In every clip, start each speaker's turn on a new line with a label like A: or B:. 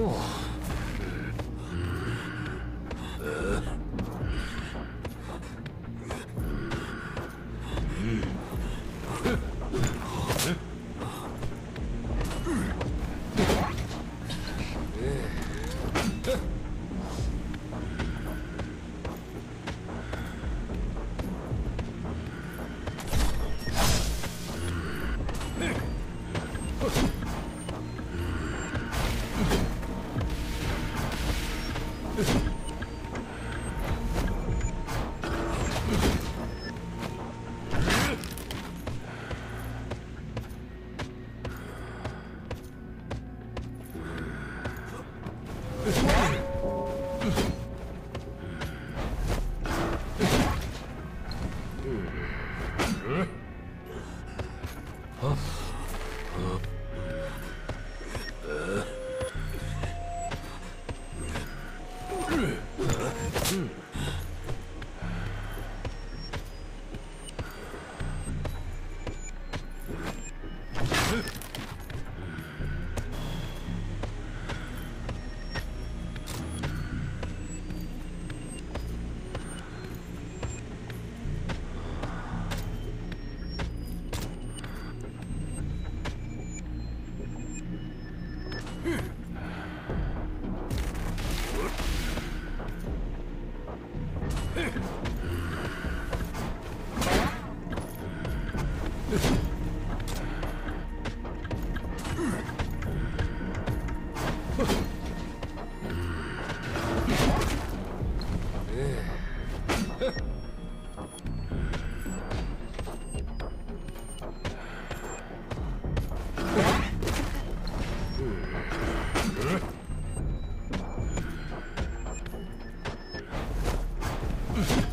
A: おう This one! 嗯嗯 Ha ha ha!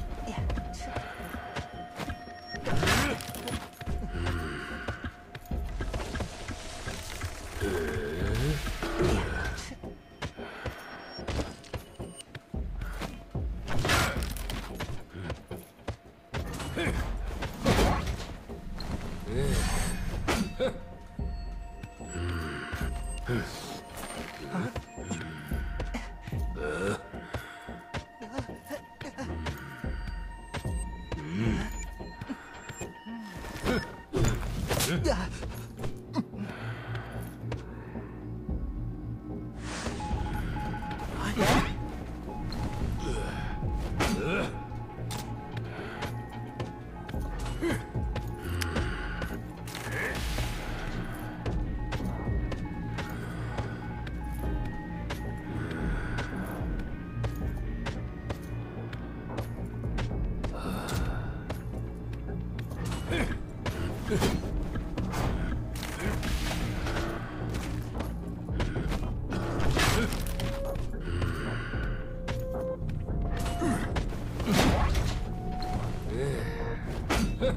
A: Ugh. Oh.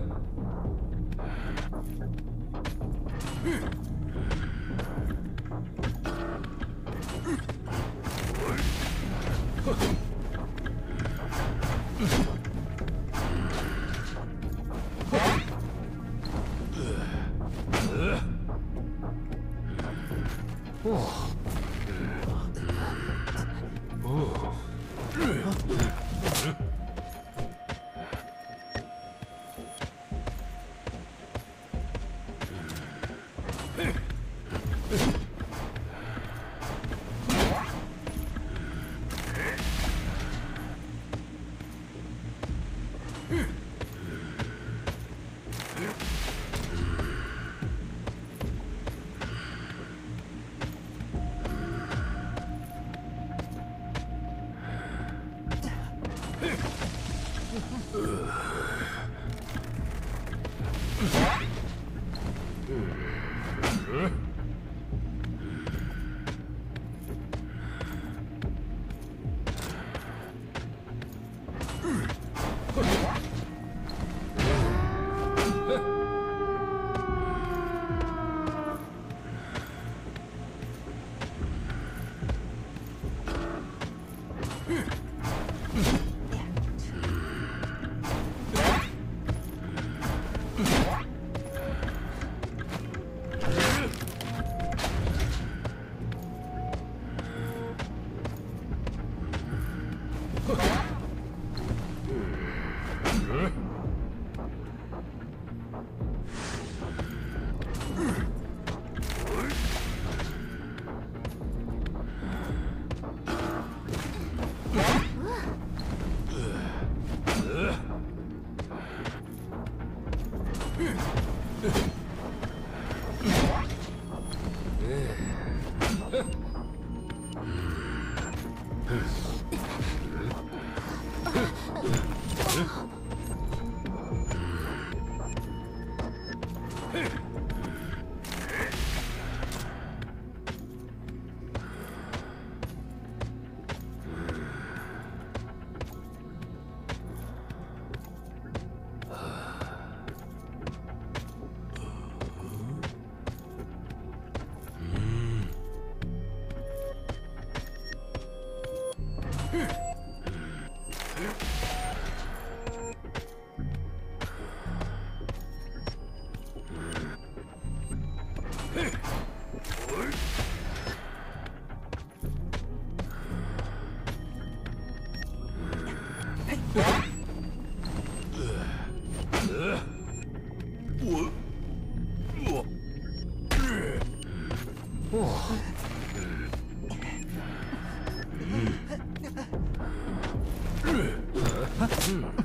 A: え What? Hmm.